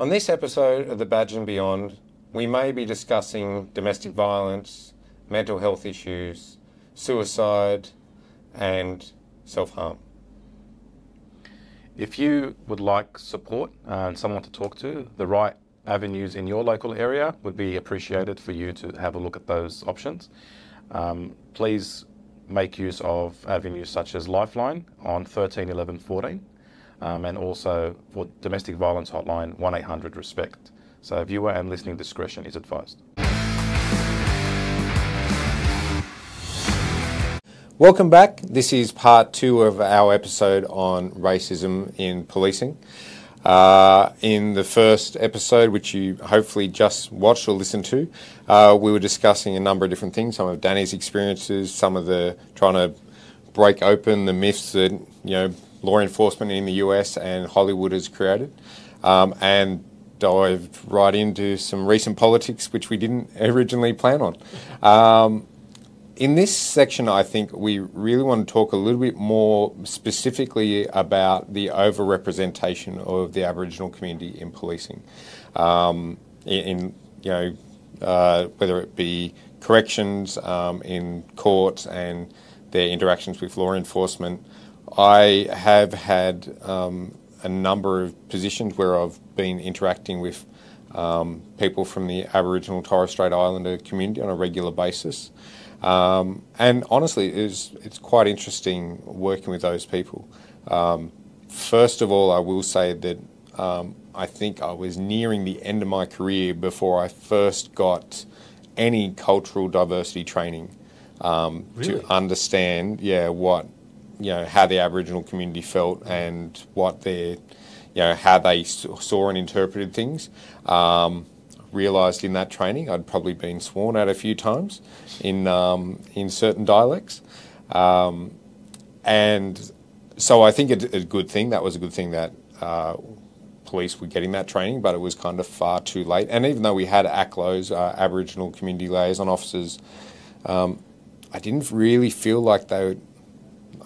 On this episode of The Badge and Beyond, we may be discussing domestic violence, mental health issues, suicide, and self harm. If you would like support uh, and someone to talk to, the right avenues in your local area would be appreciated for you to have a look at those options. Um, please make use of avenues such as Lifeline on 13 11 14 um, and also for domestic violence hotline 1 800 RESPECT. So viewer and listening discretion is advised. Welcome back. This is part two of our episode on racism in policing. Uh, in the first episode, which you hopefully just watched or listened to, uh, we were discussing a number of different things. Some of Danny's experiences, some of the trying to break open the myths that you know law enforcement in the US and Hollywood has created, um, and dived right into some recent politics, which we didn't originally plan on. Um, in this section, I think we really want to talk a little bit more specifically about the overrepresentation of the Aboriginal community in policing, um, in, you know uh, whether it be corrections um, in courts and their interactions with law enforcement. I have had um, a number of positions where I've been interacting with um, people from the Aboriginal Torres Strait Islander community on a regular basis. Um, and honestly, it is, it's quite interesting working with those people. Um, first of all, I will say that um, I think I was nearing the end of my career before I first got any cultural diversity training um, really? to understand, yeah, what you know, how the Aboriginal community felt and what their, you know, how they saw and interpreted things. Um, realised in that training I'd probably been sworn at a few times in um, in certain dialects, um, and so I think a good thing. That was a good thing that. Uh, police were getting that training, but it was kind of far too late. And even though we had ACLOs, uh, Aboriginal Community Liaison Officers, um, I didn't really feel like they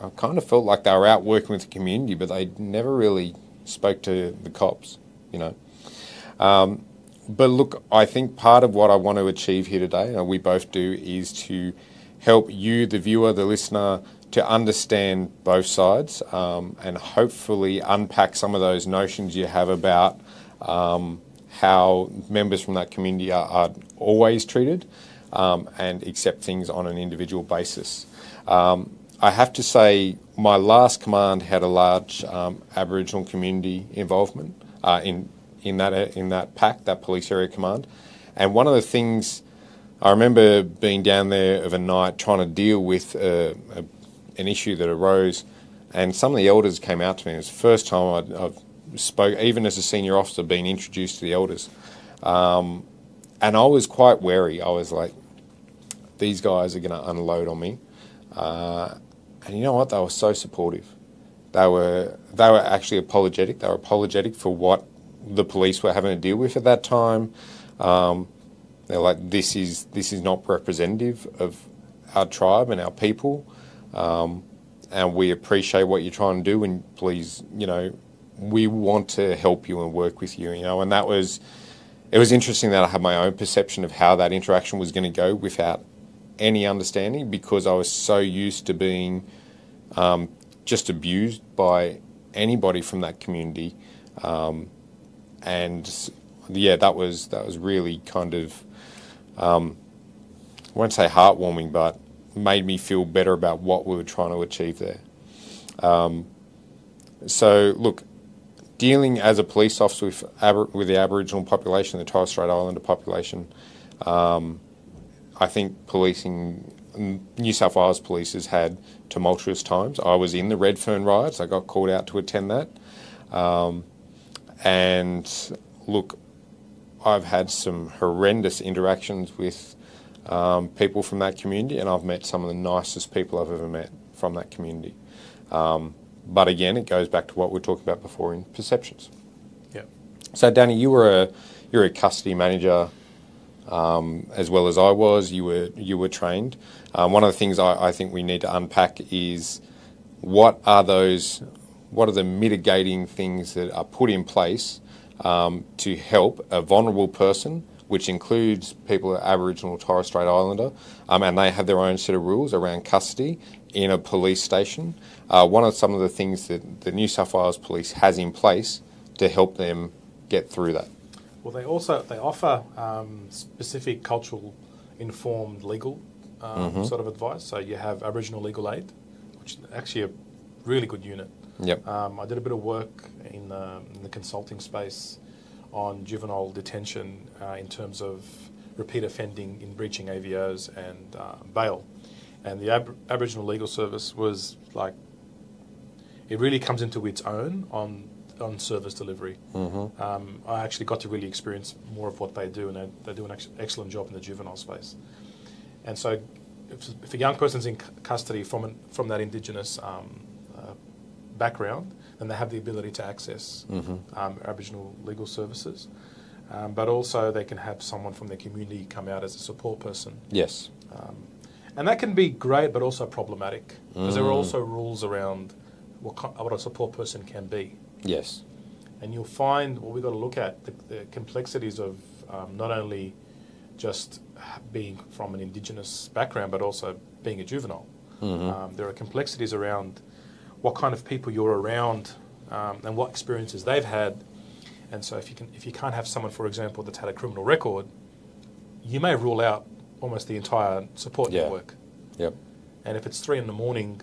I kind of felt like they were out working with the community, but they never really spoke to the cops, you know. Um, but look, I think part of what I want to achieve here today, and we both do, is to help you, the viewer, the listener, to understand both sides um, and hopefully unpack some of those notions you have about um, how members from that community are, are always treated um, and accept things on an individual basis. I have to say, my last command had a large um, Aboriginal community involvement uh, in in that in that pack, that police area command. And one of the things I remember being down there of a night trying to deal with uh, a, an issue that arose, and some of the elders came out to me. It was the first time i have spoke, even as a senior officer, being introduced to the elders, um, and I was quite wary. I was like, these guys are going to unload on me. Uh, and you know what? They were so supportive. They were they were actually apologetic. They were apologetic for what the police were having to deal with at that time. Um, they're like, this is this is not representative of our tribe and our people, um, and we appreciate what you're trying to do. And please, you know, we want to help you and work with you. You know, and that was it was interesting that I had my own perception of how that interaction was going to go without any understanding because I was so used to being um, just abused by anybody from that community, um, and yeah, that was that was really kind of um, I won't say heartwarming, but made me feel better about what we were trying to achieve there. Um, so look, dealing as a police officer with, with the Aboriginal population, the Torres Strait Islander population, um, I think policing New South Wales police has had tumultuous times. I was in the Redfern riots. I got called out to attend that. Um, and look, I've had some horrendous interactions with um, people from that community, and I've met some of the nicest people I've ever met from that community. Um, but again, it goes back to what we were talking about before in perceptions. Yeah. So, Danny, you were a you're a custody manager um, as well as I was. You were you were trained. Um, one of the things I, I, think we need to unpack is what are those, what are the mitigating things that are put in place um, to help a vulnerable person, which includes people Aboriginal or Torres Strait Islander, um, and they have their own set of rules around custody in a police station. Uh, one of some of the things that the New South Wales Police has in place to help them get through that. Well, they also they offer um, specific cultural informed legal um, sort of advice. So you have Aboriginal Legal Aid, which is actually a really good unit. Yep. Um, I did a bit of work in, um, in the consulting space on juvenile detention uh, in terms of repeat offending in breaching AVOs and uh, bail. And the Ab- Aboriginal Legal Service was like, it really comes into its own on on service delivery. Um, I actually got to really experience more of what they do, and they, they do an ex- excellent job in the juvenile space. And so, if, if a young person's in cu- custody from an, from that Indigenous um, uh, background, then they have the ability to access um, Aboriginal legal services. Um, but also, they can have someone from their community come out as a support person. Yes. And that can be great, but also problematic because there are also rules around what, what a support person can be. Yes. And you'll find what we've got to look at the, the complexities of um, not only just being from an Indigenous background, but also being a juvenile. Um, there are complexities around what kind of people you're around um, and what experiences they've had. And so, if you can, if you can't have someone, for example, that's had a criminal record, you may rule out almost the entire support Yeah. network. Yep. And if it's three in the morning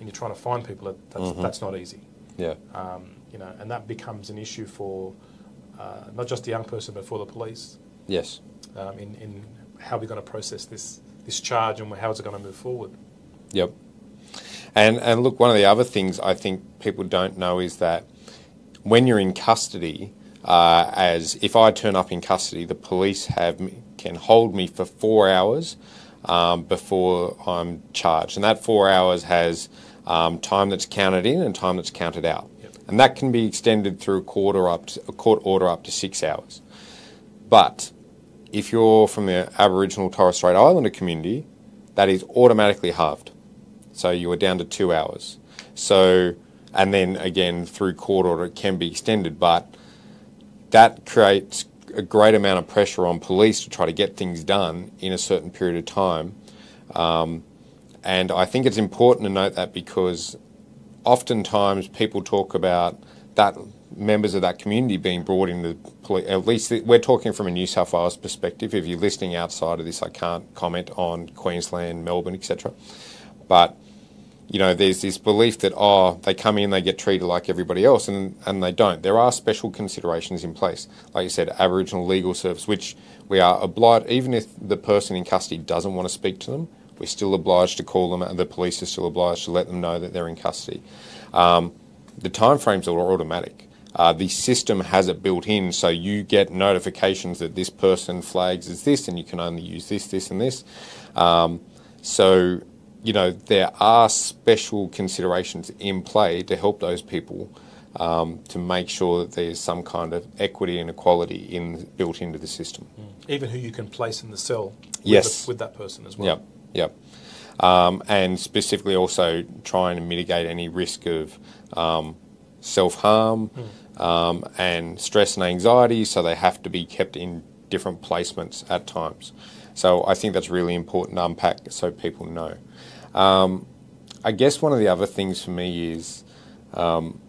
and you're trying to find people, that's, Mm-hmm. that's not easy. Yeah. Um, you know, and that becomes an issue for uh, not just the young person, but for the police Yes. um, in, in how we're going to process this this charge and how is it going to move forward. Yep. And and look, one of the other things I think people don't know is that when you're in custody, uh, as if I turn up in custody, the police have me, can hold me for four hours um, before I'm charged, and that four hours has um, time that's counted in and time that's counted out. And that can be extended through a court or up to, court order up to six hours. But if you're from the Aboriginal Torres Strait Islander community, that is automatically halved. So you are down to two hours. So, and then again through court order, it can be extended, but that creates a great amount of pressure on police to try to get things done in a certain period of time. Um, and I think it's important to note that because oftentimes people talk about that members of that community being brought into police. At least we're talking from a New South Wales perspective. If you're listening outside of this, I can't comment on Queensland, Melbourne, etc. But you know, there's this belief that oh, they come in, they get treated like everybody else, and and they don't. There are special considerations in place, like you said, Aboriginal legal service, which we are obliged, even if the person in custody doesn't want to speak to them, we're still obliged to call them, and the police are still obliged to let them know that they're in custody. Um, the timeframes are automatic. Uh, the system has it built in, so you get notifications that this person flags as this, and you can only use this, this, and this. Um, so, you know, there are special considerations in play to help those people um, to make sure that there's some kind of equity and equality in built into the system. Even who you can place in the cell with, Yes. the, with that person as well. Yep, yep. Um, and specifically also trying to mitigate any risk of um, self harm um, and stress and anxiety, so they have to be kept in different placements at times. So I think that's really important to unpack so people know. Um, I guess one of the other things for me is um,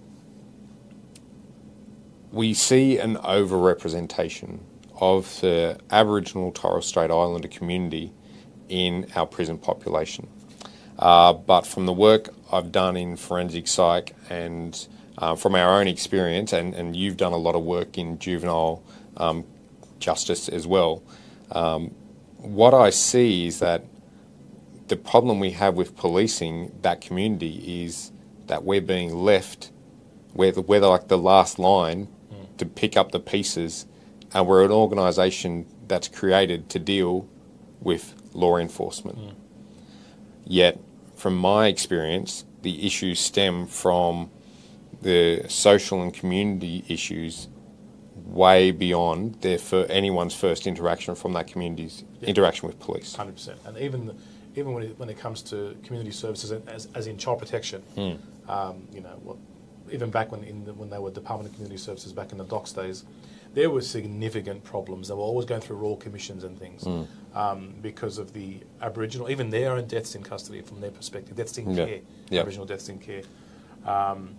we see an overrepresentation of the Aboriginal Torres Strait Islander community in our prison population. Uh, but from the work I've done in forensic psych and uh, from our own experience, and, and you've done a lot of work in juvenile um, justice as well, um, what I see is that the problem we have with policing that community is that we're being left, we're, the, we're like the last line to pick up the pieces, and we're an organisation that's created to deal with law enforcement. Yet, from my experience, the issues stem from the social and community issues way beyond their fir- anyone's first interaction from that community's interaction with police. Hundred percent, and even the, even when it, when it comes to community services, as, as in child protection, um, you know, what even back when in the, when they were Department of Community Services back in the DOCS days, there were significant problems. They were always going through royal commissions and things um, because of the Aboriginal, even their own deaths in custody from their perspective, deaths in Yeah. care, Yeah. Aboriginal deaths in care, um,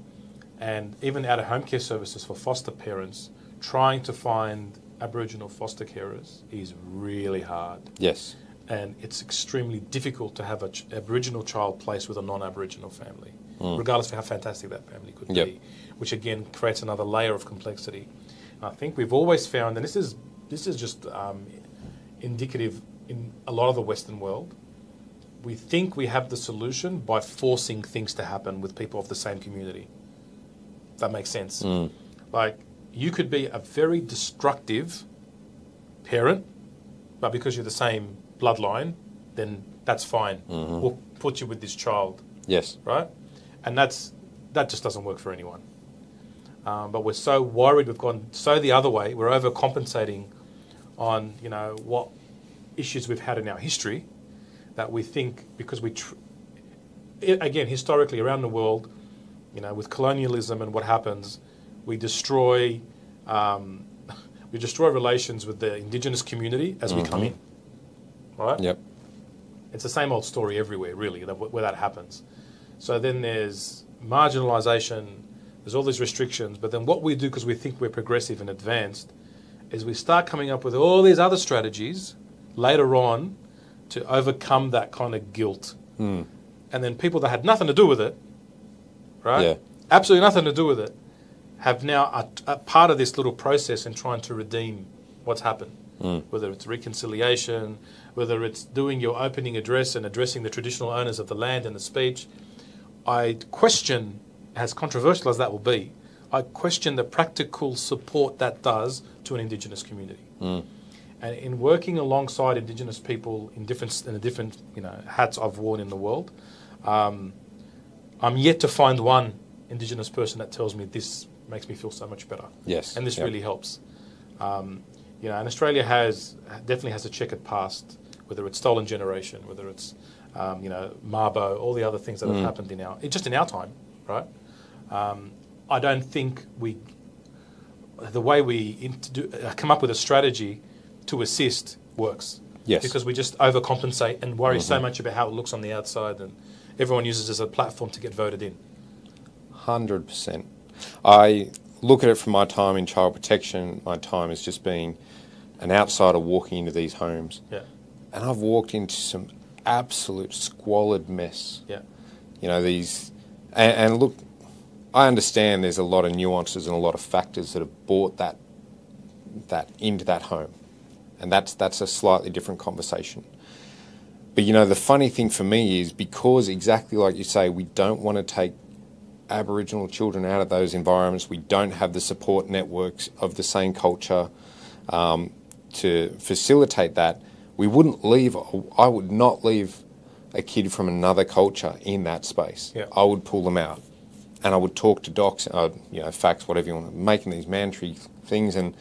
and even out of home care services for foster parents, trying to find Aboriginal foster carers is really hard Yes. and it's extremely difficult to have an ch- Aboriginal child placed with a non-Aboriginal family, regardless of how fantastic that family could. Yep. be, which again creates another layer of complexity. I think we've always found, and this is this is just um, indicative in a lot of the Western world, we think we have the solution by forcing things to happen with people of the same community. That makes sense. Like you could be a very destructive parent but because you're the same bloodline, then that's fine. We'll put you with this child, Yes. right? And that's that just doesn't work for anyone. Um, but we're so worried, we've gone so the other way. We're overcompensating on you know what issues we've had in our history that we think because we tr- i again historically around the world, you know, with colonialism and what happens, we destroy. Um, we destroy relations with the indigenous community as we come in, right? Yep. It's the same old story everywhere, really, that, where that happens. So then there's marginalisation, there's all these restrictions, but then what we do because we think we're progressive and advanced is we start coming up with all these other strategies later on to overcome that kind of guilt. Hmm. And then people that had nothing to do with it, right? Yeah. Absolutely nothing to do with it, have now a, a part of this little process in trying to redeem what's happened. Hmm. Whether it's reconciliation, whether it's doing your opening address and addressing the traditional owners of the land and the speech, I question, as controversial as that will be, I question the practical support that does to an Indigenous community. And in working alongside Indigenous people in different in the different you know hats I've worn in the world, um, I'm yet to find one Indigenous person that tells me this makes me feel so much better. Yes. and this Yep. really helps. Um, you know, and Australia has definitely has a checkered past, whether it's stolen generation, whether it's um, you know Mabo, all the other things that have happened in our just in our time, right? Um, I don't think we the way we do, uh, come up with a strategy to assist works. Yes. Because we just overcompensate and worry so much about how it looks on the outside, and everyone uses it as a platform to get voted in. Hundred percent. I look at it from my time in child protection. My time as just being an outsider walking into these homes, Yeah, and I've walked into some absolute squalid mess. yeah, You know these, and, and look, I understand there's a lot of nuances and a lot of factors that have brought that that into that home, and that's that's a slightly different conversation. But you know the funny thing for me is because exactly like you say, we don't want to take Aboriginal children out of those environments. We don't have the support networks of the same culture um, to facilitate that. We wouldn't leave. I would not leave a kid from another culture in that space. Yeah. I would pull them out, and I would talk to DOCS, uh, you know, FACS, whatever you want, making these mandatory things, and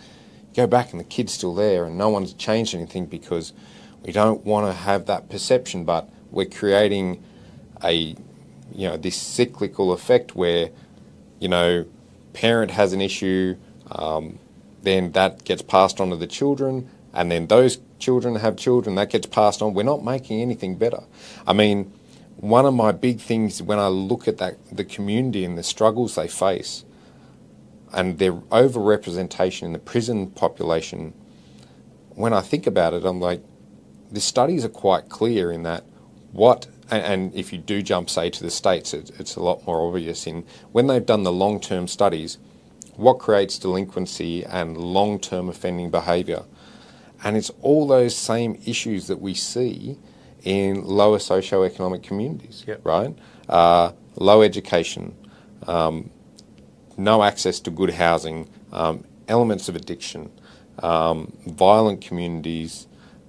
go back, and the kid's still there, and no one's changed anything because we don't want to have that perception, but we're creating a you know this cyclical effect where you know parent has an issue um, then that gets passed on to the children and then those children have children that gets passed on. We're not making anything better. I mean one of my big things when i look at that the community and the struggles they face and their overrepresentation in the prison population when i think about it i'm like the studies are quite clear in that what and, if you do jump say to the states it, it's a lot more obvious in when they've done the long-term studies what creates delinquency and long-term offending behaviour. And it's all those same issues that we see in lower socioeconomic communities Yep. right uh, low education um, no access to good housing um, elements of addiction um, violent communities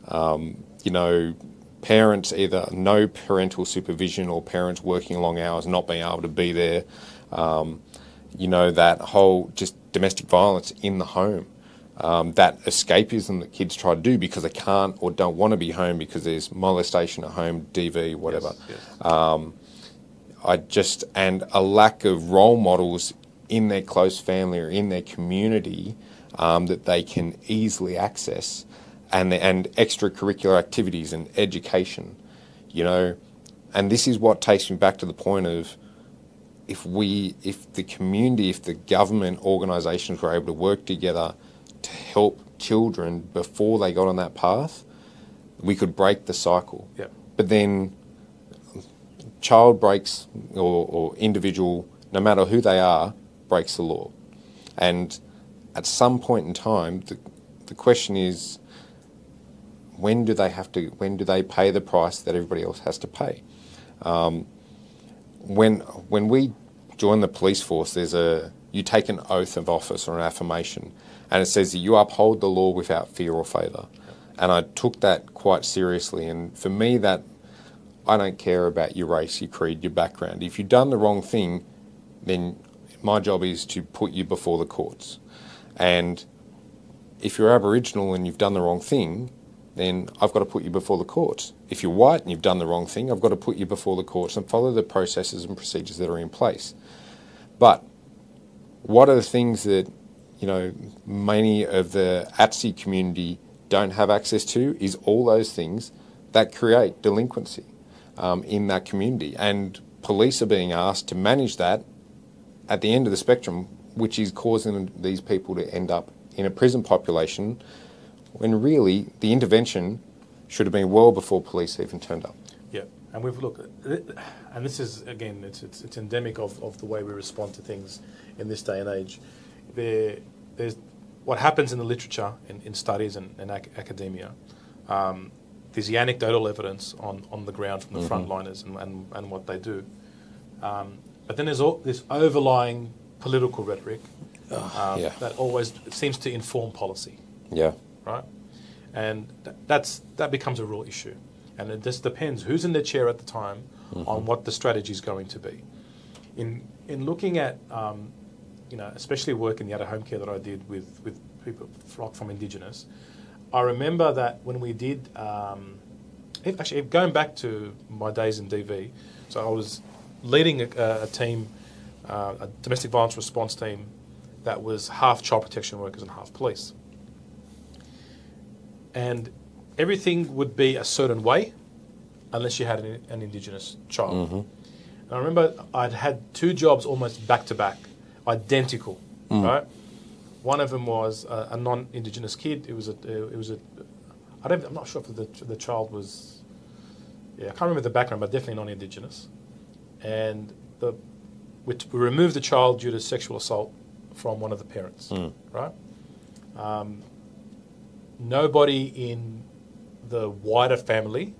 um, you know, parents either no parental supervision or parents working long hours, not being able to be there. Um, you know, that whole just domestic violence in the home. Um, that escapism that kids try to do because they can't or don't want to be home because there's molestation at home, DV, whatever. Yes, yes. I just and a lack of role models in their close family or in their community um, that they can easily access, and and extracurricular activities and education, you know, and this is what takes me back to the point of if we, if the community, if the government organisations were able to work together to help children before they got on that path, we could break the cycle. But then, child breaks or, or individual, no matter who they are, breaks the law, and at some point in time, the the question is, when do they have to? When do they pay the price that everybody else has to pay? Um, when when we join the police force, there's a you take an oath of office or an affirmation, and it says that you uphold the law without fear or favour. And I took that quite seriously. And for me, that I don't care about your race, your creed, your background. If you've done the wrong thing, then my job is to put you before the courts. And if you're Aboriginal and you've done the wrong thing, then I've got to put you before the courts. If you're white and you've done the wrong thing, I've got to put you before the courts and follow the processes and procedures that are in place. But what are the things that you know many of the ATSI community don't have access to is all those things that create delinquency um, in that community, and police are being asked to manage that at the end of the spectrum, which is causing these people to end up in a prison population when really the intervention should have been well before police even turned up. Yeah, and we've looked, and this is again, it's, it's, it's endemic of, of the way we respond to things in this day and age. There, there's what happens in the literature, in, in studies and, and ac- academia. Um, there's the anecdotal evidence on, on the ground from the Mm-hmm. frontliners and, and, and what they do. Um, but then there's all, this overlying political rhetoric um, yeah. that always seems to inform policy Yeah, right? And th- that's that becomes a real issue, and it just depends who's in the chair at the time on what the strategy is going to be. In in looking at, um, you know, especially work in the out of home care that I did with with people fro- from Indigenous, I remember that when we did, um, if- actually going back to my days in DV, so I was leading a, a team, uh, a domestic violence response team, that was half child protection workers and half police. And everything would be a certain way unless you had an, an indigenous child. And I remember I'd had two jobs almost back to back, identical, right? One of them was a, a non-indigenous kid. It was a, it was a, I don't, I'm not sure if the, the child was, yeah, I can't remember the background, but definitely non-indigenous. And the, we, t- we removed the child due to sexual assault from one of the parents, right? Um, nobody in the wider family,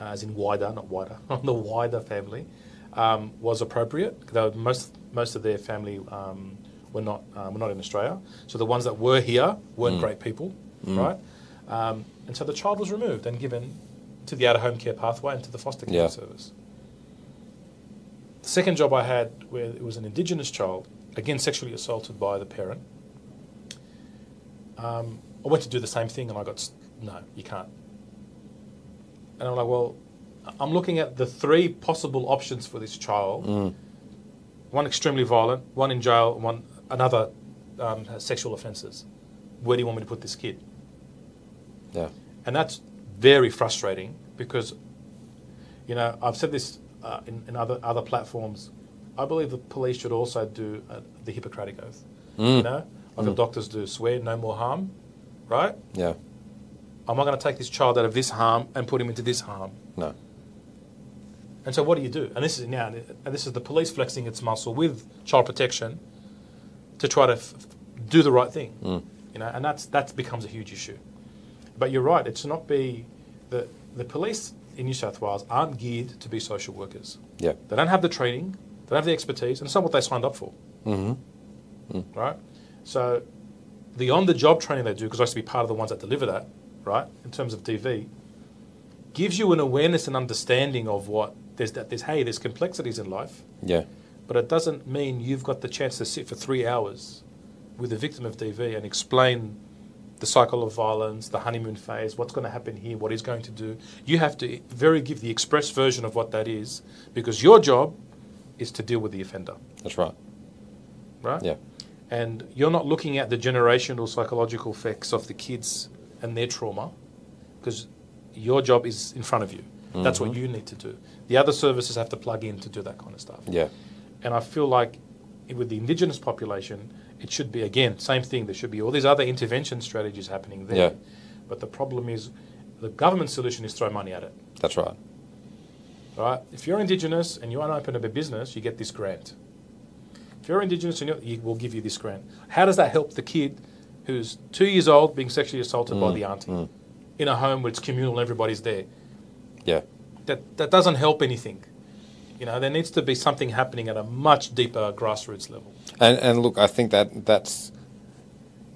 uh, as in wider, not wider, on the wider family, um, was appropriate. They were most most of their family um, were not um, were not in Australia, so the ones that were here weren't great people, right? Um, and so the child was removed and given to the out of home care pathway and to the foster care Yeah. service. The second job I had, where it was an Indigenous child, again sexually assaulted by the parent. Um, I went to do the same thing and I got, no, you can't. And I'm like, well, I'm looking at the three possible options for this child. One extremely violent, one in jail, and one another um, sexual offences. Where do you want me to put this kid? yeah, And that's very frustrating because, you know, I've said this uh, in, in other other platforms. I believe the police should also do uh, the Hippocratic Oath. You know, like the doctors do, swear no more harm, right? yeah, I'm not going to take this child out of this harm and put him into this harm. no, And so, what do you do? And this is now, and this is the police flexing its muscle with child protection to try to f- do the right thing. You know, and that's that becomes a huge issue. But you're right; it should not be the the police in New South Wales aren't geared to be social workers. yeah, They don't have the training, they don't have the expertise, and it's not what they signed up for. Mm-hmm. Right? So, the on the job training they do, because I used to be part of the ones that deliver that, right, in terms of DV, gives you an awareness and understanding of what there's that there's hey, there's complexities in life, yeah, but it doesn't mean you've got the chance to sit for three hours with a victim of DV and explain the cycle of violence, the honeymoon phase, what's going to happen here, what he's going to do. You have to very give the express version of what that is, because your job is to deal with the offender, that's right. right? Yeah. And you're not looking at the generational psychological effects of the kids and their trauma because your job is in front of you. That's what mm-hmm. you need to do. The other services have to plug in to do that kind of stuff. Yeah. And I feel like with the indigenous population, it should be again same thing. There should be all these other intervention strategies happening there. Yeah. But the problem is, the government solution is throw money at it. That's right. Right? If you're indigenous and you want to open up a business, you get this grant. If you're indigenous, and you you will give you this grant. How does that help the kid who's two years old being sexually assaulted by mm, the auntie mm. in a home where it's communal, and everybody's there? Yeah. That that doesn't help anything. You know, there needs to be something happening at a much deeper grassroots level. And, and look, I think that that's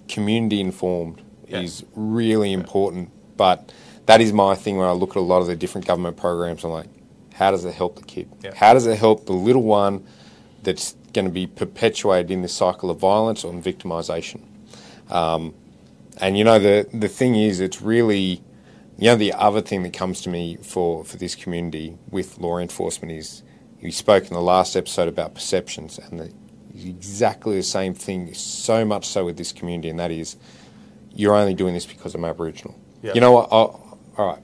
community informed is really important. But that is my thing when I look at a lot of the different government programs. I'm like, how does it help the kid? Yeah. How does it help the little one that's going to be perpetuated in this cycle of violence or victimisation? Um, and you know, the the thing is, it's really, you know, the other thing that comes to me for for this community with law enforcement is, we spoke in the last episode about perceptions, and the, exactly the same thing, so much so with this community, and that is, you're only doing this because I'm Aboriginal. Yeah. You know what? I'll, all right.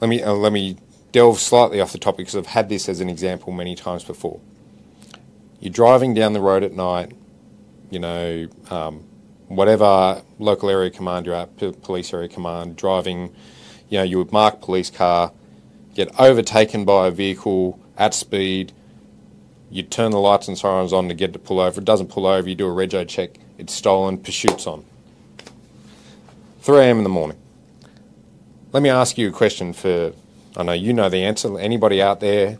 Let me uh, let me delve slightly off the topic because I've had this as an example many times before. You're driving down the road at night, you know, um, whatever local area command you're at, police area command, driving, you know, you would mark police car, get overtaken by a vehicle at speed, you turn the lights and sirens on to get to pull over. It doesn't pull over, you do a rego check, it's stolen, pursuit's on. 3 a.m. in the morning. Let me ask you a question for, I know you know the answer, anybody out there?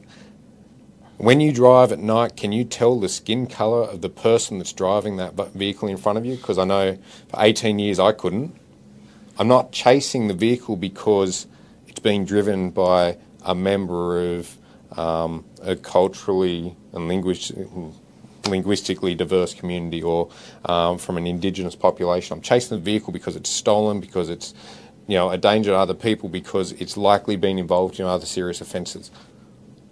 When you drive at night, can you tell the skin colour of the person that's driving that vehicle in front of you? Because I know for 18 years I couldn't. I'm not chasing the vehicle because it's being driven by a member of um, a culturally and linguistic, linguistically diverse community or um, from an indigenous population. I'm chasing the vehicle because it's stolen, because it's you know a danger to other people, because it's likely been involved in other serious offences.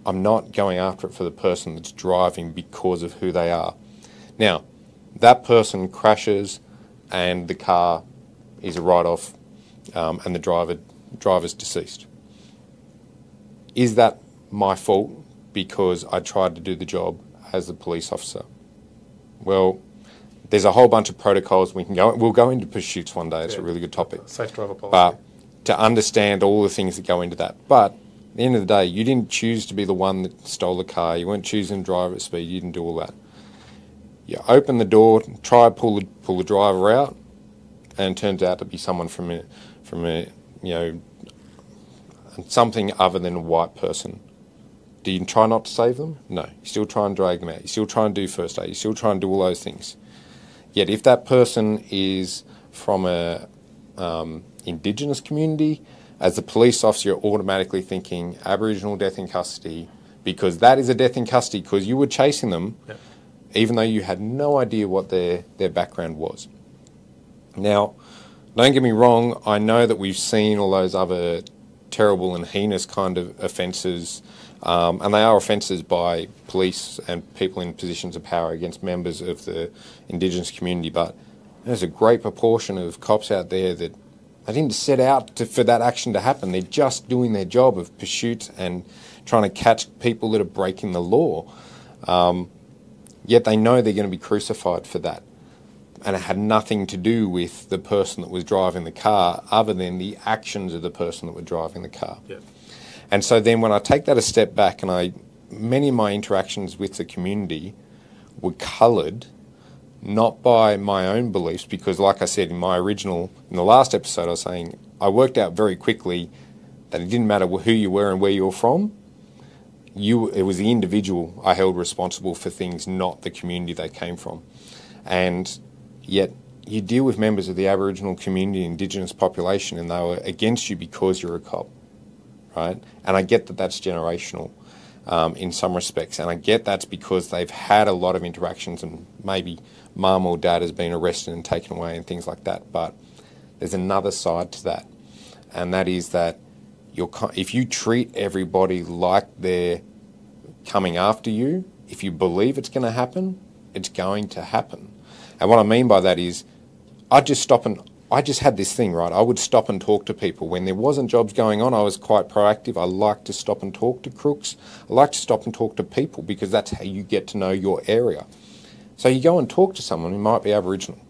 I'm not going after it for the person that's driving because of who they are. Now, that person crashes and the car is a write-off um, and the driver driver's deceased. Is that my fault because I tried to do the job as a police officer? Well, there's a whole bunch of protocols we can go. We'll go into pursuits one day. It's a really good topic. Safe driver policy. But to understand all the things that go into that. But the end of the day, you didn't choose to be the one that stole the car. You weren't choosing to drive at speed. You didn't do all that. You open the door, try pull the, pull the driver out, and it turns out to be someone from a, from a, you know, something other than a white person. Do you try not to save them? No. You still try and drag them out. You still try and do first aid. You still try and do all those things. Yet if that person is from a um, indigenous community, as a police officer, you're automatically thinking Aboriginal death in custody because that is a death in custody because you were chasing them, Yeah. even though you had no idea what their, their background was. Now, don't get me wrong, I know that we've seen all those other terrible and heinous kind of offences, um, and they are offences by police and people in positions of power against members of the Indigenous community, but there's a great proportion of cops out there that they didn't set out to, for that action to happen. They're just doing their job of pursuit and trying to catch people that are breaking the law. Um, yet they know they're going to be crucified for that and it had nothing to do with the person that was driving the car other than the actions of the person that were driving the car. yeah. And so then when I take that a step back and I many of my interactions with the community were coloured not by my own beliefs because like I said in my original in the last episode I was saying I worked out very quickly that it didn't matter who you were and where you were from. You it was the individual I held responsible for things, not the community they came from. And yet you deal with members of the Aboriginal community, Indigenous population, and they were against you because you're a cop, right? And I get that that's generational um, in some respects, and I get that's because they've had a lot of interactions, and maybe mum or dad has been arrested and taken away and things like that. But there's another side to that, and that is that you're, if you treat everybody like they're coming after you, if you believe it's going to happen, it's going to happen. And what I mean by that is, I just stop and I just had this thing, right? I would stop and talk to people. When there wasn't jobs going on, I was quite proactive. I like to stop and talk to crooks. I like to stop and talk to people because that's how you get to know your area. So you go and talk to someone who might be Aboriginal.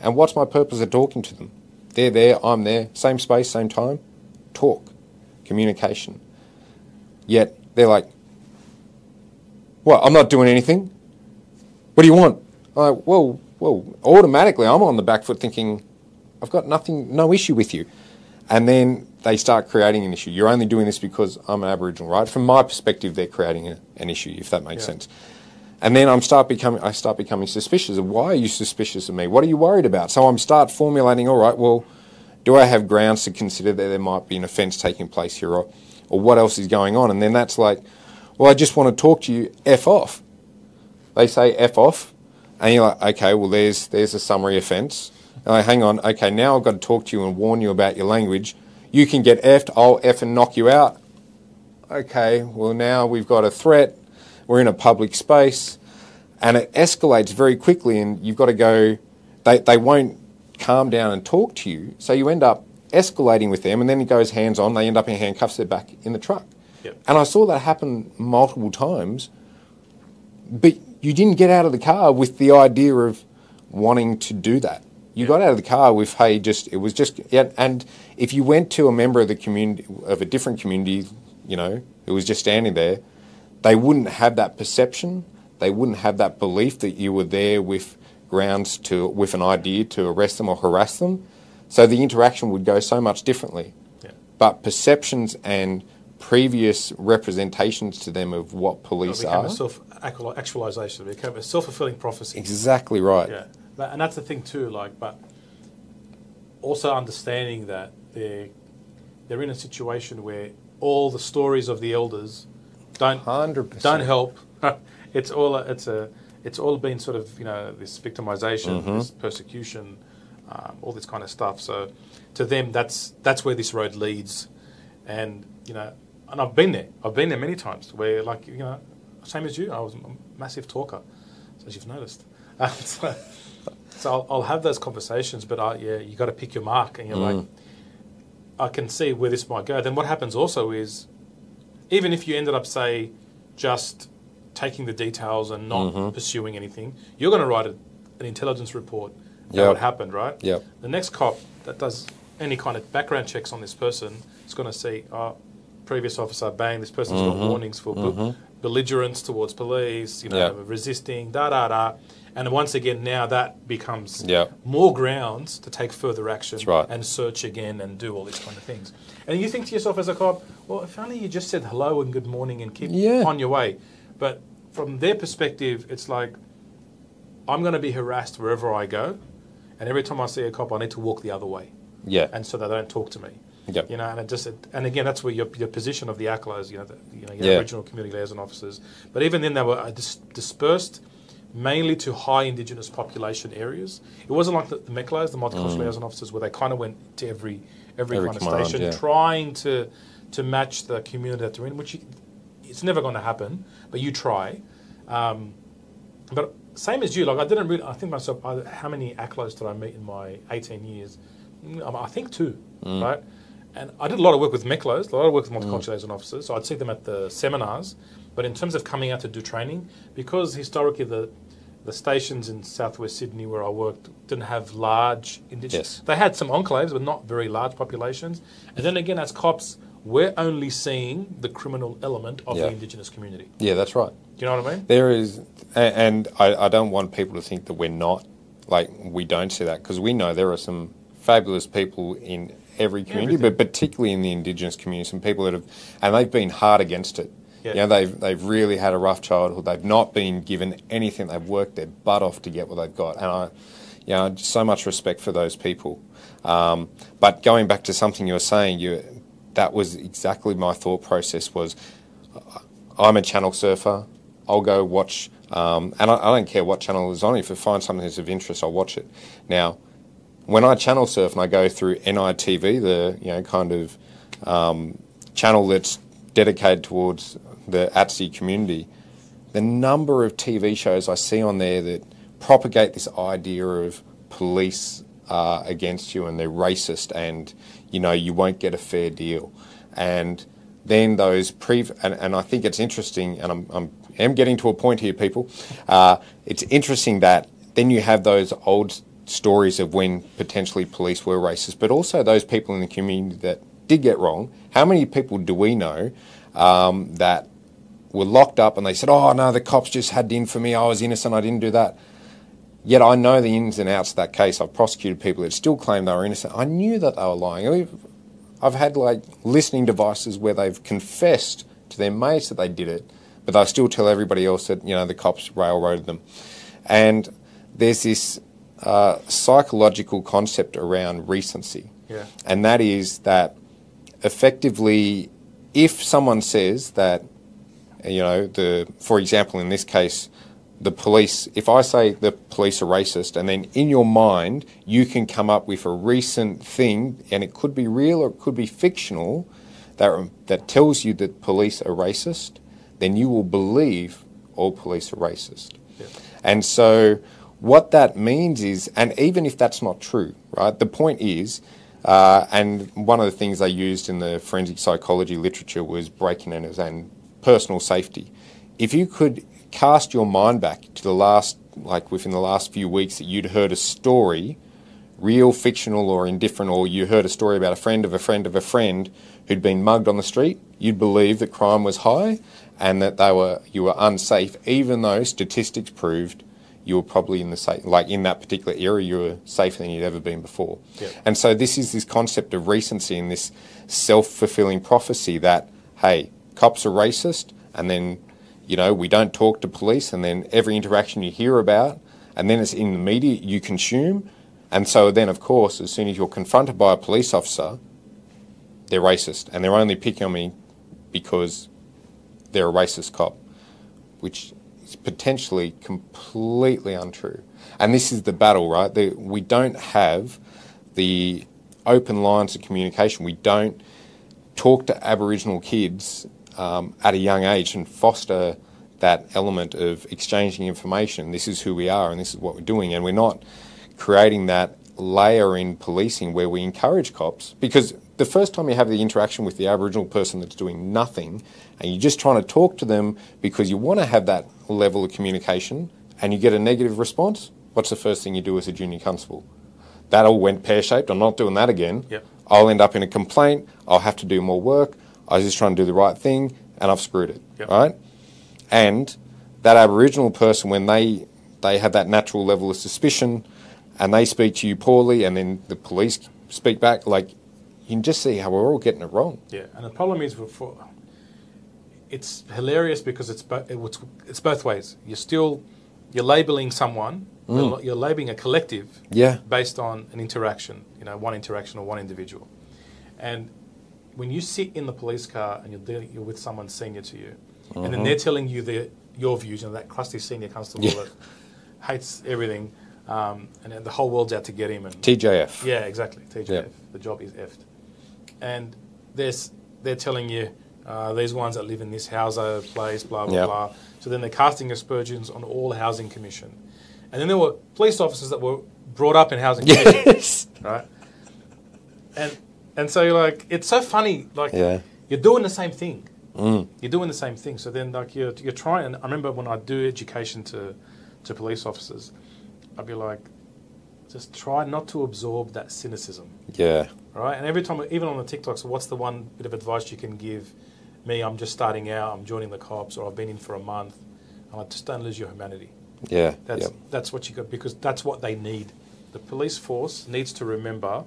And what's my purpose of talking to them? They're there, I'm there, same space, same time. Talk, communication. Yet they're like, well, I'm not doing anything. What do you want? I'm like, well, well, automatically I'm on the back foot thinking, I've got nothing, no issue with you. And then they start creating an issue. You're only doing this because I'm an Aboriginal, right? From my perspective, they're creating a, an issue, if that makes Yeah. sense. And then I'm start becoming, I start becoming suspicious of why are you suspicious of me? What are you worried about? So I'm start formulating, all right, well, do I have grounds to consider that there might be an offence taking place here, or, or what else is going on? And then that's like, well, I just want to talk to you. F off. They say F off, and you're like, okay, well, there's there's a summary offence. And I hang on, okay, now I've got to talk to you and warn you about your language. You can get effed. I'll F and knock you out. Okay, well now we've got a threat. We're in a public space, and it escalates very quickly. And you've got to go. They they won't calm down and talk to you, so you end up escalating with them, and then it goes hands on. They end up in handcuffs. They're back in the truck. Yep. And I saw that happen multiple times but you didn't get out of the car with the idea of wanting to do that. You got out of the car with, hey, just it was just, yeah. And if you went to a member of the community of a different community, you know, who was just standing there, they wouldn't have that perception. They wouldn't have that belief that you were there with grounds to, with an idea to arrest them or harass them. So the interaction would go so much differently. Yeah. But perceptions and previous representations to them of what It police became are. a self actualization. It became a self fulfilling prophecy. Exactly right. Yeah, But- and that's the thing too. Like, but also understanding that they're they're in a situation where all the stories of the elders don't 100%. don't help. it's all a, it's a it's all been sort of you know this victimization, Mm-hmm. this persecution, um, all this kind of stuff. So to them, that's that's where this road leads, and you know, and I've been there. I've been there many times where like you know, same as you, I was a massive talker, as you've noticed. Uh, so so I'll, I'll have those conversations, but I, yeah, you got to pick your mark, and you're like, mm. I can see where this might go. Then what happens also is, even if you ended up say, just taking the details and not mm-hmm. pursuing anything, you're going to write a, an intelligence report about Yep. what happened, right? Yep. The next cop that does any kind of background checks on this person is going to see, oh, previous officer, bang, this person's got mm-hmm. warnings for be- belligerence towards police, you know, Yep. resisting, da da da. And once again, now that becomes Yep. more grounds to take further action right. and search again and do all these kind of things. And you think to yourself as a cop, well, if only you just said hello and good morning and keep Yeah. on your way. But from their perspective, it's like, I'm going to be harassed wherever I go. And every time I see a cop, I need to walk the other way. Yeah. And so they don't talk to me. Yep. You know, and it just and again, that's where your, your position of the ACLOs, you know, the, you know, your Yeah. Aboriginal community liaison officers. But even then, they were uh, dis- dispersed mainly to high Indigenous population areas. It wasn't like the, the MECLOs, the multicultural liaison officers, where they kind of went to every every, Mm. Every kind command, of station, yeah. trying to to match the community that they're in, which you, it's never going to happen. But you try. Um, but same as you, like I didn't really. I think myself, I, how many ACLOs did I meet in my 18 years? Mm, I think two, Mm. right? And I did a lot of work with MECLOs, a lot of work with multicultural liaison officers. So I'd see them at the seminars. But in terms of coming out to do training, because historically the the stations in southwest Sydney where I worked didn't have large indigenous. Yes. They had some enclaves, but not very large populations. And then again, as cops, we're only seeing the criminal element of Yeah. the indigenous community. Yeah, that's right. Do you know what I mean? There is, and I, I don't want people to think that we're not, like, we don't see that, because we know there are some fabulous people in every community, Everything. but particularly in the Indigenous community, some people that have, and they've been hard against it. Yeah. You know, they've, they've really had a rough childhood. They've not been given anything. They've worked their butt off to get what they've got. And I, you know, just so much respect for those people. Um, but going back to something you were saying, you, that was exactly my thought process was, I'm a channel surfer. I'll go watch, um, and I, I don't care what channel is on. If I find something that's of interest, I'll watch it. Now, when I channel surf and I go through NITV, the you know kind of um, channel that's dedicated towards the ATSI community, the number of TV shows I see on there that propagate this idea of police against you and they're racist and you know you won't get a fair deal. And then those pre and, and I think it's interesting and I'm, I'm am getting to a point here people uh, it's interesting that then you have those old stories of when potentially police were racist but also those people in the community that did get wrong how many people do we know um, that were locked up and they said oh no the cops just had in for me I was innocent I didn't do that Yet I know the ins and outs of that case. I've prosecuted people that still claim they were innocent. I knew that they were lying. I've had like listening devices where they've confessed to their mates that they did it, but they still tell everybody else that you know the cops railroaded them. And there's this uh, psychological concept around recency, Yeah. and that is that effectively, if someone says that you know the, for example, in this case, the police, if I say the police are racist, and then in your mind you can come up with a recent thing, and it could be real or it could be fictional, that, that tells you that police are racist, then you will believe all police are racist. Yeah. And so what that means is, and even if that's not true, right, the point is, uh, and one of the things they used in the forensic psychology literature was breaking in and personal safety. If you could cast your mind back to the last, like within the last few weeks, that you'd heard a story, real, fictional, or indifferent, or you heard a story about a friend of a friend of a friend who'd been mugged on the street, you'd believe that crime was high and that they were you were unsafe, even though statistics proved you were probably in the safe, like in that particular area, you were safer than you'd ever been before. Yeah. And so this is this concept of recency and this self-fulfilling prophecy that hey, cops are racist, and then you know we don't talk to police, and then every interaction you hear about, and then it's in the media you consume, and so then of course as soon as you're confronted by a police officer, they're racist, and they're only picking on me because they're a racist cop, which is potentially completely untrue. And this is the battle, right? The, we don't have the open lines of communication. We don't talk to Aboriginal kids um, at a young age and foster that element of exchanging information. This is who we are and this is what we're doing. And we're not creating that layer in policing where we encourage cops because the first time you have the interaction with the Aboriginal person that's doing nothing and you're just trying to talk to them because you want to have that level of communication and you get a negative response, what's the first thing you do as a junior constable? That all went pear shaped. I'm not doing that again. Yep. I'll end up in a complaint. I'll have to do more work. I was just trying to do the right thing and I've screwed it. Yep. Right? And that Aboriginal person, when they, they have that natural level of suspicion and they speak to you poorly and then the police speak back, like, you can just see how we're all getting it wrong. Yeah, and the problem is for, it's hilarious because it's bo- it's, it's both ways. You're still you're labeling someone, you're, you're labeling a collective Yeah. based on an interaction, you know, one interaction or one individual. And when you sit in the police car and you're dealing, you're with someone senior to you, and then they're telling you their your views, you know, that crusty senior constable Yeah. that hates everything, um, and then the whole world's out to get him, and TJF. yeah, exactly. TJF. Yeah. The job is effed. And there's, they're telling you uh, these ones that live in this houser place, blah, blah, Yeah. blah. So then they're casting aspersions on all housing commission. And then there were police officers that were brought up in housing commission, Yes. right? And, and so you're like, it's so funny. Like, Yeah. you're doing the same thing. Mm. You're doing the same thing. So then, like, you're, you're trying. I remember when I do education to, to police officers, I'd be like, just try not to absorb that cynicism, Yeah. Right? And every time, even on the TikToks, what's the one bit of advice you can give me? I'm just starting out. I'm joining the cops, or I've been in for a month. I'm like, just don't lose your humanity. Yeah. That's Yep. that's what you got because that's what they need. The police force needs to remember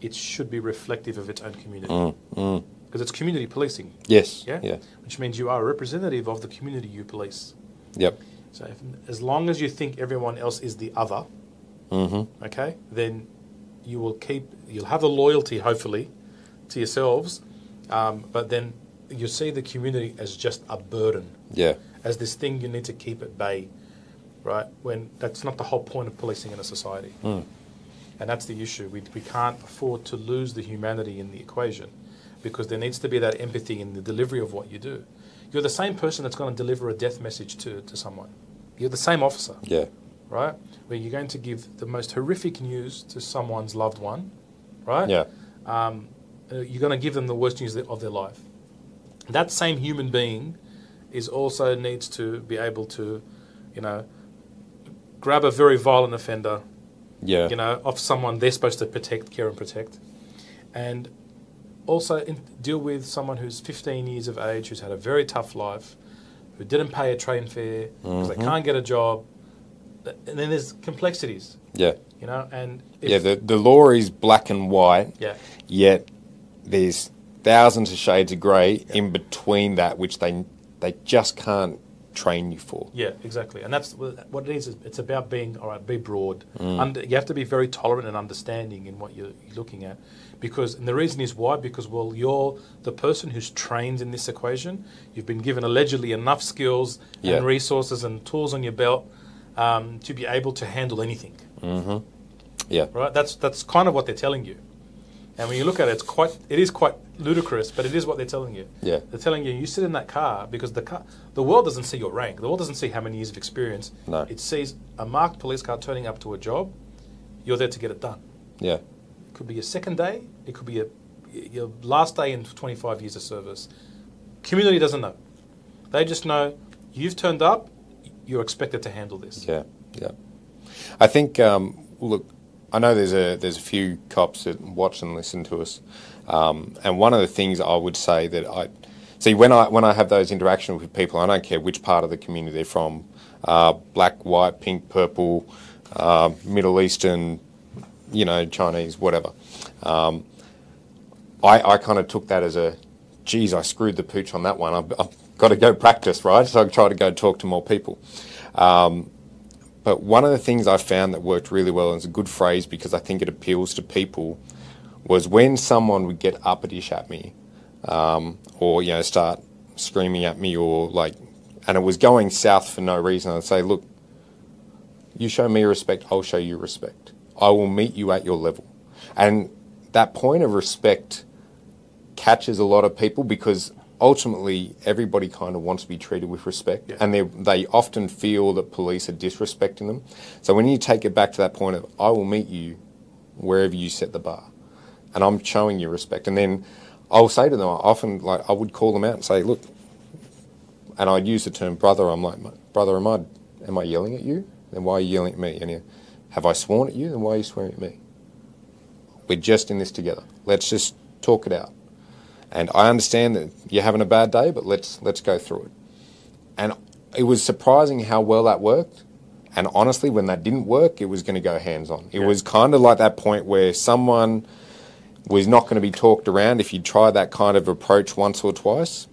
it should be reflective of its own community Mm, mm. because it's community policing. Yes. Yeah? Yeah. which means you are a representative of the community you police. Yep. So if, as long as you think everyone else is the other, Mm-hmm. okay, then you will keep you'll have the loyalty hopefully to yourselves, um, but then you see the community as just a burden, Yeah. as this thing you need to keep at bay, right? When that's not the whole point of policing in a society, Mm. and that's the issue. We we can't afford to lose the humanity in the equation, because there needs to be that empathy in the delivery of what you do. you're the same person that's going to deliver a death message to, to someone. You're the same officer, Yeah. Right? Where you're going to give the most horrific news to someone's loved one, right? Yeah. um, uh, you're going to give them the worst news of their life. That same human being is also needs to be able to, you know, grab a very violent offender, Yeah. you know, of someone they're supposed to protect, care, and protect, and also in, deal with someone who's 15 years of age, who's had a very tough life, who didn't pay a train fare because they can't get a job, and then there's complexities, Yeah. you know, and Yeah. The, the law is black and white, yeah, yet there's thousands of shades of grey in between that, which they they just can't train you for. Yeah, exactly, and that's what it is. It's about being all right. Be broad. Mm. Under, you have to be very tolerant and understanding in what you're, you're looking at, because and the reason is why because well, you're the person who's trained in this equation. You've been given allegedly enough skills Yeah. and resources and tools on your belt um, to be able to handle anything. Yeah. Right? That's that's kind of what they're telling you. And when you look at it, it's quite it is quite ludicrous, but it is what they're telling you. Yeah. They're telling you you sit in that car because the car the world doesn't see your rank. The world doesn't see how many years of experience. No. It sees a marked police car turning up to a job. You're there to get it done. Yeah. It could be your second day. It could be your your last day in 25 years of service. Community doesn't know. They just know you've turned up. You're expected to handle this. Yeah, yeah. I think. Um, look, I know there's a there's a few cops that watch and listen to us, um, and one of the things I would say that I see when I when I have those interactions with people, I don't care which part of the community they're from, uh, black, white, pink, purple, uh, Middle Eastern, you know, Chinese, whatever. Um, I, I kind of took that as a, geez, I screwed the pooch on that one. I've, I've got to go practice, right? So I try to go talk to more people. Um, but one of the things I found that worked really well, and it's a good phrase because I think it appeals to people, was when someone would get uppitish at me, um, or you know start screaming at me, or like, and it was going south for no reason. I'd say, look, you show me respect, I'll show you respect. I will meet you at your level, and that point of respect catches a lot of people because ultimately everybody kind of wants to be treated with respect Yeah. and they they often feel that police are disrespecting them so when you take it back to that point of I will meet you wherever you set the bar and I'm showing you respect and then I'll say to them I often like I would call them out and say look and I'd use the term brother I'm like brother am I am I yelling at you then why are you yelling at me and have I sworn at you then why are you swearing at me we're just in this together. Let's just talk it out. And I understand that you're having a bad day, but let's let's go through it. And it was surprising how well that worked. And honestly, when that didn't work, it was going to go hands on. It Yeah. was kind of like that point where someone was not going to be talked around if you try that kind of approach once or twice,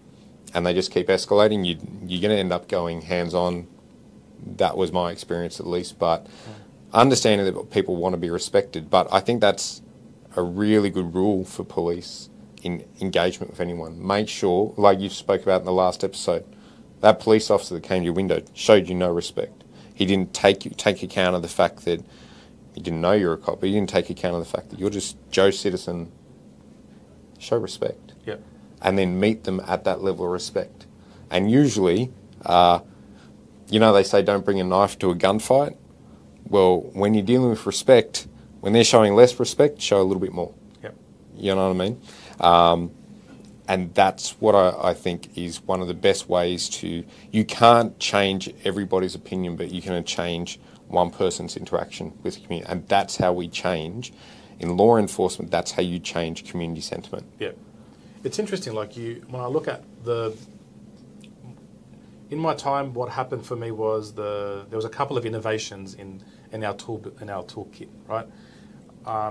and they just keep escalating. You you're going to end up going hands on. That was my experience at least, but understanding that people want to be respected. But I think that's a really good rule for police in engagement with anyone. Make sure, like you spoke about in the last episode, that police officer that came to your window showed you no respect. He didn't take you, take account of the fact that he didn't know you're a cop. He didn't take account of the fact that you're just Joe citizen. Show respect Yeah. and then meet them at that level of respect. And usually, uh, you know, they say don't bring a knife to a gunfight. Well, when you're dealing with respect, when they're showing less respect, show a little bit more. You know what I mean? Um, and that's what I, I think is one of the best ways to. You can't change everybody's opinion, but you can change one person's interaction with the community. And that's how we change. In law enforcement, that's how you change community sentiment. Yeah, it's interesting. Like you, when I look at the, in my time, what happened for me was the there was a couple of innovations in in our tool in our toolkit. Right,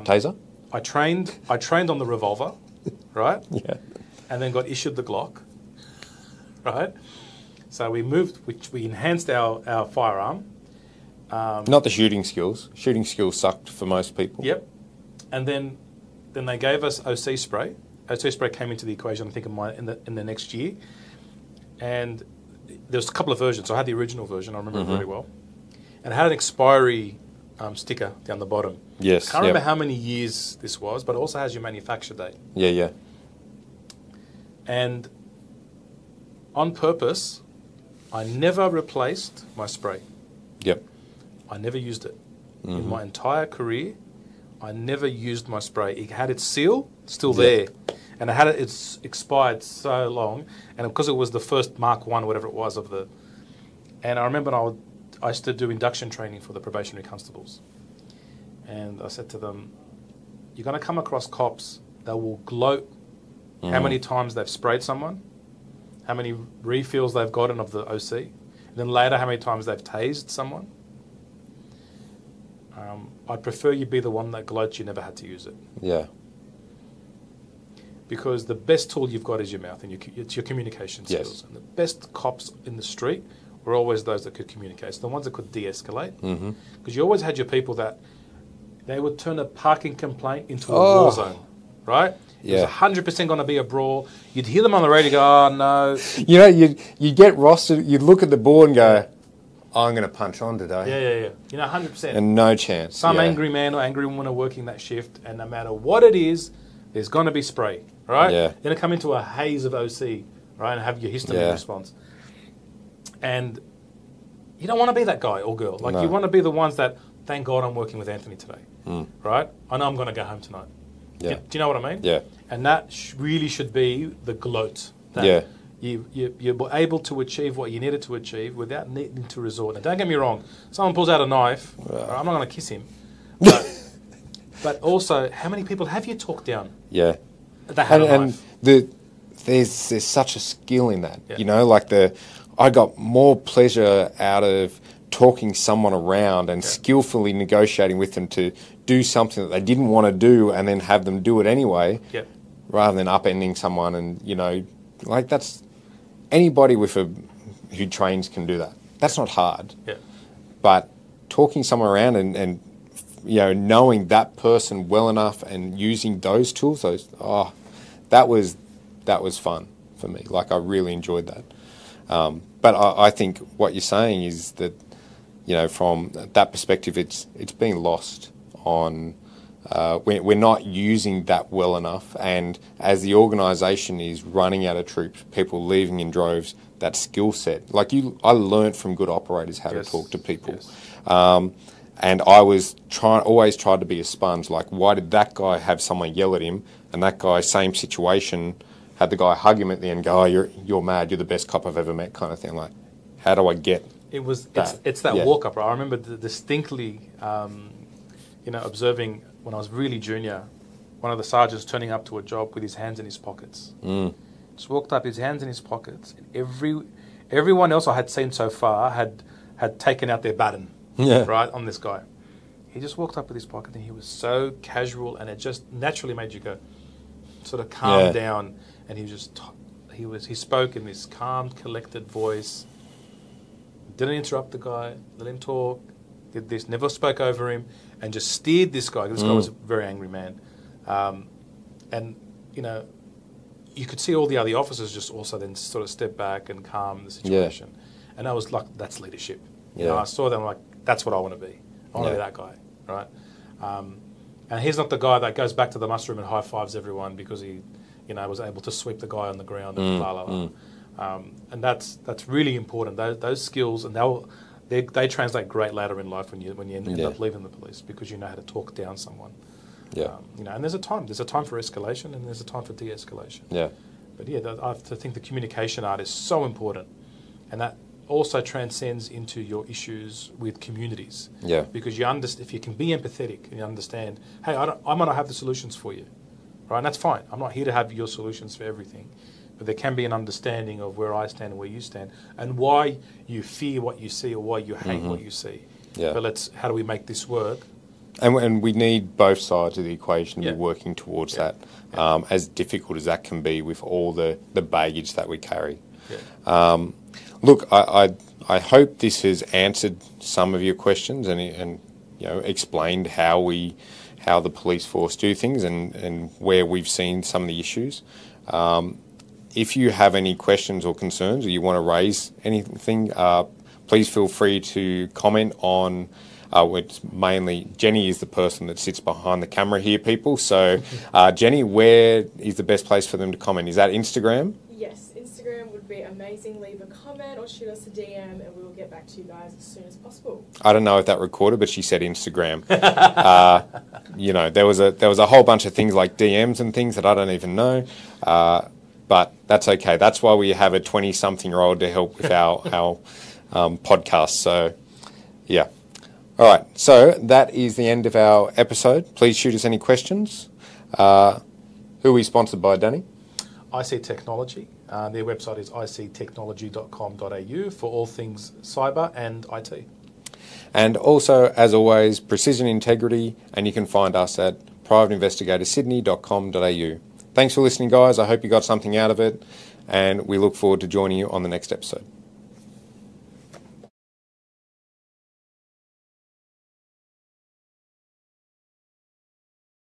Taser? I trained I trained on the revolver, right, Yeah. and then got issued the Glock, right. So we moved, which we enhanced our our firearm. Um, Not the shooting skills. Shooting skills sucked for most people. Yep. And then then they gave us OC spray. OC spray came into the equation, I think, in, my, in, the, in the next year. And there's a couple of versions. So I had the original version, I remember it mm-hmm. very well. And it had an expiry um, sticker down the bottom. Yes. I can't remember yep. how many years this was, but it also has your manufacture date. Yeah, yeah. And on purpose, I never replaced my spray. Yep. I never used it. Mm-hmm. In my entire career, I never used my spray. It had its seal still Yeah. there. And it had it, it's expired so long. And because it was the first Mark One, whatever it was, of the. And I remember I, would, I used to do induction training for the probationary constables. And I said to them, You're going to come across cops that will gloat how many times they've sprayed someone, how many refills they've gotten of the OC, and then later how many times they've tased someone. Um, I'd prefer you be the one that gloats you never had to use it. Yeah. Because the best tool you've got is your mouth and your, it's your communication skills. Yes. skills. And the best cops in the street were always those that could communicate. So the ones that could de-escalate. Because Mm-hmm. you always had your people that they would turn a parking complaint into a Oh. war zone, right? It Yeah. was 100% going to be a brawl. You'd hear them on the radio go, oh, no. You know, you you get rostered. You look at the board and go, "I'm going to punch on today," Yeah, yeah, yeah. You know, 100%. and no chance. Some yeah. angry man or angry woman are working that shift, and no matter what it is, there's going to be spray, right? Yeah. You're going to come into a haze of OC, right, and have your histamine Yeah. response. And you don't want to be that guy or girl. Like, No. you want to be the ones that, thank God I'm working with Anthony today, mm. right? I know I'm going to go home tonight. Yeah. Do, do you know what I mean? Yeah. And that sh- really should be the gloat. That Yeah. You, you, you were able to achieve what you needed to achieve without needing to resort. Now, don't get me wrong. Someone pulls out a knife. I'm not going to kiss him. But, but also, how many people have you talked down Yeah. that had and, a and the there's there's such a skill in that. Yeah. You know, like the I got more pleasure out of talking someone around and skillfully negotiating with them to do something that they didn't want to do and then have them do it anyway, rather than upending someone and you know, like that's anybody with a who trains can do that. That's not hard. Yeah. but talking someone around and, and you know knowing that person well enough and using those tools those oh that was that was fun for me. Like i really enjoyed that um, but I, I think what you're saying is that you know from that perspective it's it's being lost on uh, we're, we're not using that well enough and as the organisation is running out of troops people leaving in droves that skill set like you i learnt from good operators how Yes. to talk to people Yes. um, and I was trying, always tried to be a sponge. Like, why did that guy have someone yell at him, and that guy, same situation, had the guy hug him at the end, go, "Oh, you're you're mad. You're the best cop I've ever met," kind of thing. Like, how do I get? It was it's, That, it's that yeah. walk up. I remember distinctly, um, you know, observing when I was really junior, one of the sergeants turning up to a job with his hands in his pockets. Mm. Just walked up, his hands in his pockets. And every everyone else I had seen so far had had taken out their baton, Yeah. right on this guy. He just walked up with his pocket, and he was so casual, and it just naturally made you go, sort of calm Yeah. down. And he just he was he spoke in this calm, collected voice didn't interrupt the guy, let him talk, did this, never spoke over him, and just steered this guy. This guy Mm. was a very angry man. Um, and, you know, you could see all the other officers just also then sort of step back and calm the situation. And I was like, that's leadership. You know, Yeah. I saw them like, that's what I want to be. I want to Yeah. be that guy, right? Um, and he's not the guy that goes back to the muster room and high fives everyone because he, you know, I was able to sweep the guy on the ground and Mm, la la la. Um, and that's that's really important. Those, those skills and they'll they, they translate great later in life when you when you end, Yeah. up leaving the police because you know how to talk down someone. Yeah, Um, you know, and there's a time. There's a time for escalation and there's a time for de-escalation. yeah, But yeah, that, I have to think the communication art is so important, and that also transcends into your issues with communities. Yeah. Because you understand if you can be empathetic and you understand, hey, I, don't, I might not have the solutions for you, right? And that's fine. I'm not here to have your solutions for everything, but there can be an understanding of where I stand and where you stand, and why you fear what you see or why you hate what you see. Mm-hmm. Yeah. But let's how do we make this work? and and we need both sides of the equation to Yeah. be working towards Yeah. that. Um, as difficult as that can be with all the the baggage that we carry. Yeah. Um, look, I, I I hope this has answered some of your questions and and you know explained how we how the police force do things and and where we've seen some of the issues. Um, if you have any questions or concerns or you want to raise anything, uh, please feel free to comment on. Uh, mainly Jenny is the person that sits behind the camera here, people. So, uh, Jenny, where is the best place for them to comment? Is that Instagram? Yes, Instagram would be amazing. amazing. Leave a comment or shoot us a DM, and we will get back to you guys as soon as possible. I don't know if that recorded, but she said Instagram. uh, you know, there was a there was a whole bunch of things like DMs and things that I don't even know. Uh, but that's okay. That's why we have a twenty-something-year-old to help with our our um, podcast. So, yeah. All right. So that is the end of our episode. Please shoot us any questions. Uh, who are we sponsored by, Danny? IC Technology. Uh, their website is ictechnology.com.au for all things cyber and IT. And also, as always, Precision Integrity, and you can find us at privateinvestigatorsydney.com.au. Thanks for listening, guys. I hope you got something out of it, and we look forward to joining you on the next episode.